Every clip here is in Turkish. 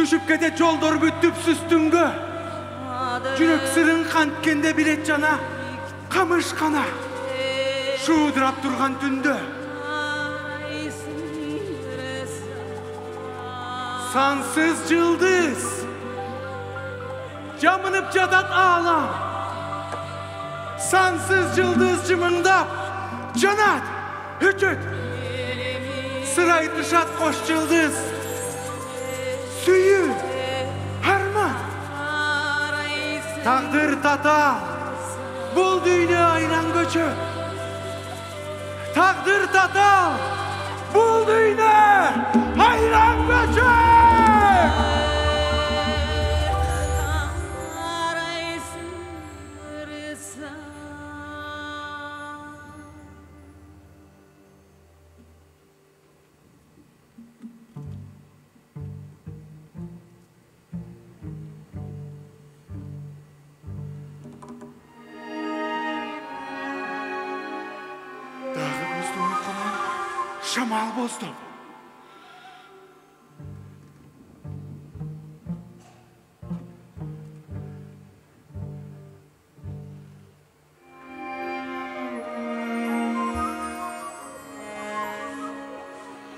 Düşüp kete жолдор бүттүп сүстүнгө жүрөк сырын канткенде билет жана камыш кана шуудурап турган түндө сансыз жылдыз жамынып жатат аалам сансыз жылдыз жымыңдап жанат өчөт сырайтышат кош жылдыз сүйүү арман тагдыр татаал бул дүйнө айран көчө тагдыр татаал бул дүйнө айран көчө Шамал бұзды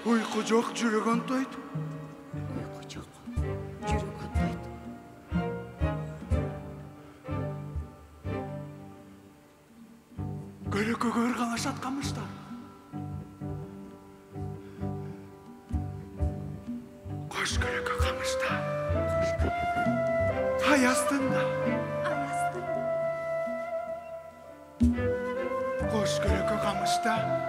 ұйқы жоқ жүрек антайды ұйқы жоқ жүрек антайды көрі көгөр қала жатқанбыздар Taşkırı kafamızda. Hay aslında. Ay aslında. Koşkırı kafamızda.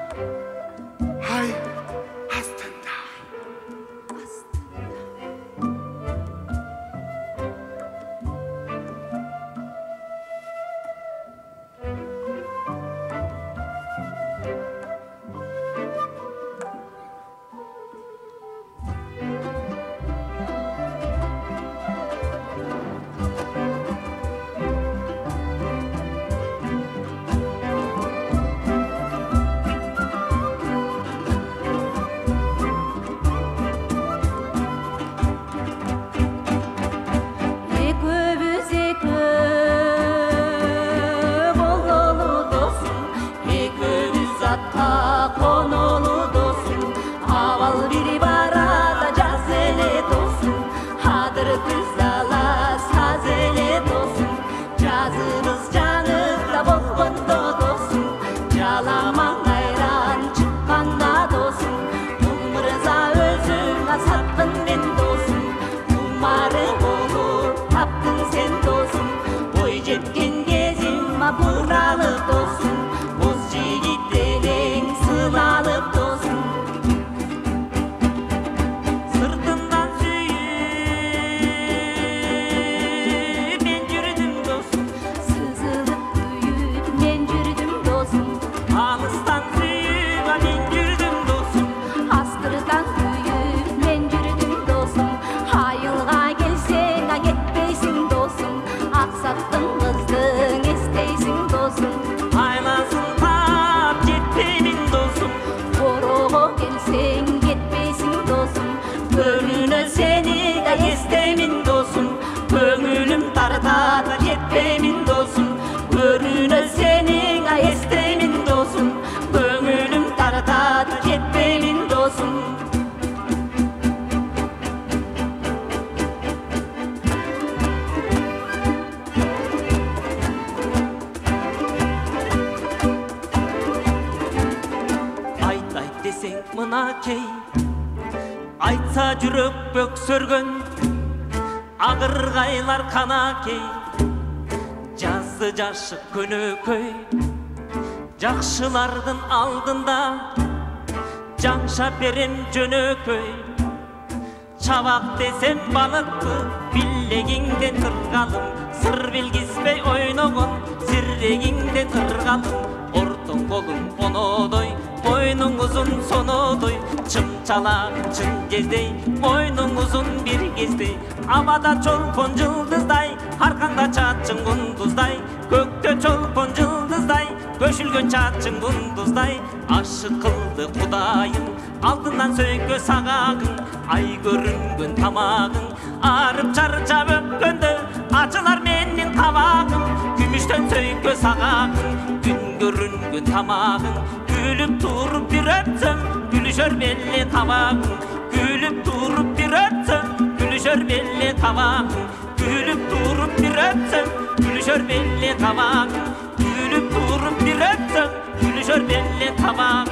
Boroğa gelsen gitmeysin dostum. Gönlüne seni de istemin dostum. Gönlüm tarta da gitmeyin dostum. Gönlüne seni de istemin dostum. Gönlüm tarta da gitmeyin dostum сен мына кей айтса жүрек бөксөргін ағырғайлар қана кей жазы жашық көнөкөй жақшылардың алдында жаңша берем жөнөкөй чабак десем балықты биллегиңде тыргалым сыр билгизбей ойногон зирегиңде тыргалым ортоң колуң онодой мойның ұзын сонодой чымчала чын кездей мойның ұзын бір кездей абада чолпон жылдыздай арқаңда чачың кундуздай көкте чолпон жылдыздай көшілген чачың кундуздай ашық қылды құдайын алдынан сөйкө сағағың ай көрінгін тамағын арып чарчап өпкөндө ачылар менің табағым күміштен сөйкө сағағың күн көрүнгөн тамагың Gülüp durup bir öpsem Gülüşör belli tabağın Gülüp durup bir öpsem Gülüşör belli tabağın Gülüp durup bir öpsem Gülüşör belli tabağın Gülüp durup bir öpsem Gülüşör belli tabağın